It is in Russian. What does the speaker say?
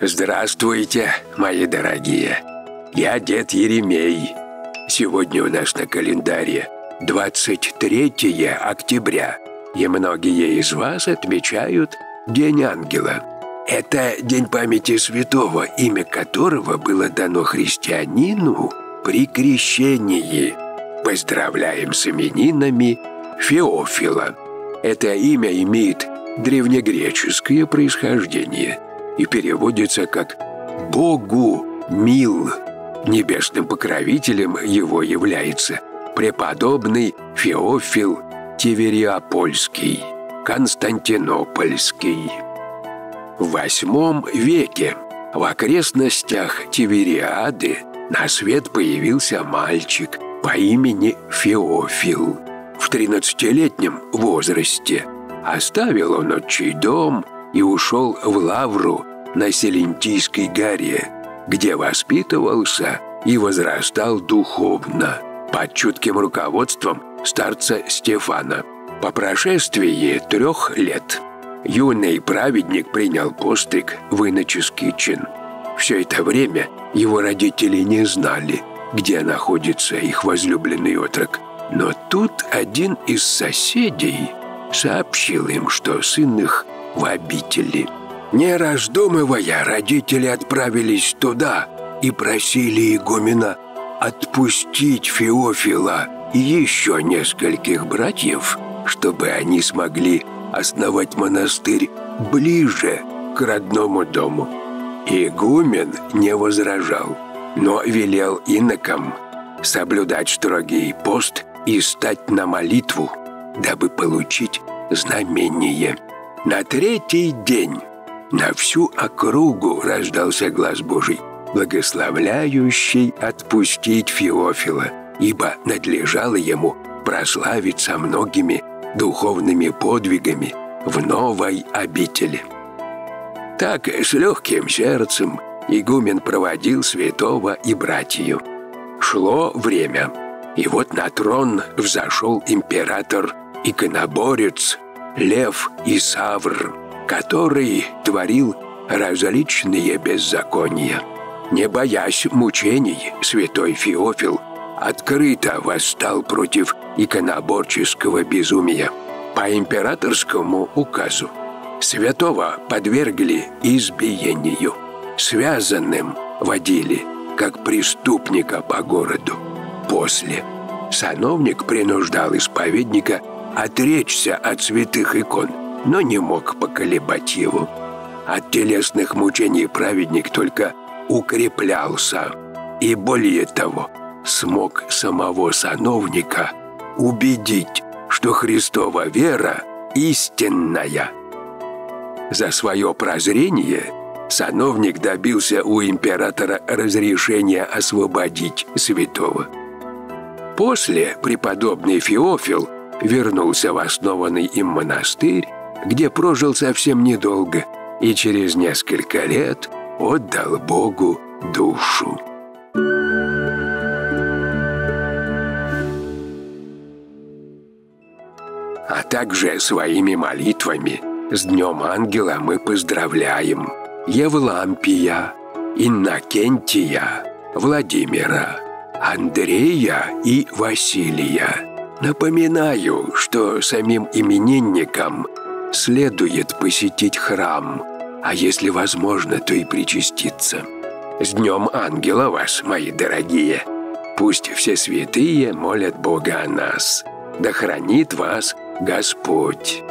Здравствуйте, мои дорогие. Я дед Еремей. Сегодня у нас на календаре 23 октября, и многие из вас отмечают День Ангела. Это день памяти святого, имя которого было дано христианину при крещении. Поздравляем с именинами Феофила. Это имя имеет древнегреческое происхождение – и переводится как «Богу мил». Небесным покровителем его является преподобный Феофил Тивериопольский, Константинопольский. В восьмом веке в окрестностях Тивериады на свет появился мальчик по имени Феофил. В 13-летнем возрасте оставил он отчий дом и ушел в Лавру на Селентийской горе, где воспитывался и возрастал духовно под чутким руководством старца Стефана. По прошествии трех лет юный праведник принял постриг в иноческий чин. Все это время его родители не знали, где находится их возлюбленный отрок. Но тут один из соседей сообщил им, что сын их в обители – не раздумывая, родители отправились туда и просили игумена отпустить Феофила и еще нескольких братьев, чтобы они смогли основать монастырь ближе к родному дому. Игумен не возражал, но велел инокам соблюдать строгий пост и стать на молитву, дабы получить знамение. На третий день на всю округу раздался глаз Божий, благословляющий отпустить Феофила, ибо надлежало ему прославиться многими духовными подвигами в новой обители. Так с легким сердцем игумен проводил святого и братью. Шло время, и вот на трон взошел император-иконоборец Лев Исавр – который творил различные беззакония. Не боясь мучений, святой Феофил открыто восстал против иконоборческого безумия. По императорскому указу святого подвергли избиению, связанным водили, как преступника по городу. После сановник принуждал исповедника отречься от святых икон – но не мог поколебать его. От телесных мучений праведник только укреплялся и, более того, смог самого сановника убедить, что Христова вера истинная. За свое прозрение сановник добился у императора разрешения освободить святого. После преподобный Феофил вернулся в основанный им монастырь где прожил совсем недолго и через несколько лет отдал Богу душу. А также своими молитвами с Днем Ангела мы поздравляем Евлампия, Иннокентия, Владимира, Андрея и Василия. Напоминаю, что самим именинникам следует посетить храм, а если возможно, то и причаститься. С Днем Ангела вас, мои дорогие! Пусть все святые молят Бога о нас. Да хранит вас Господь!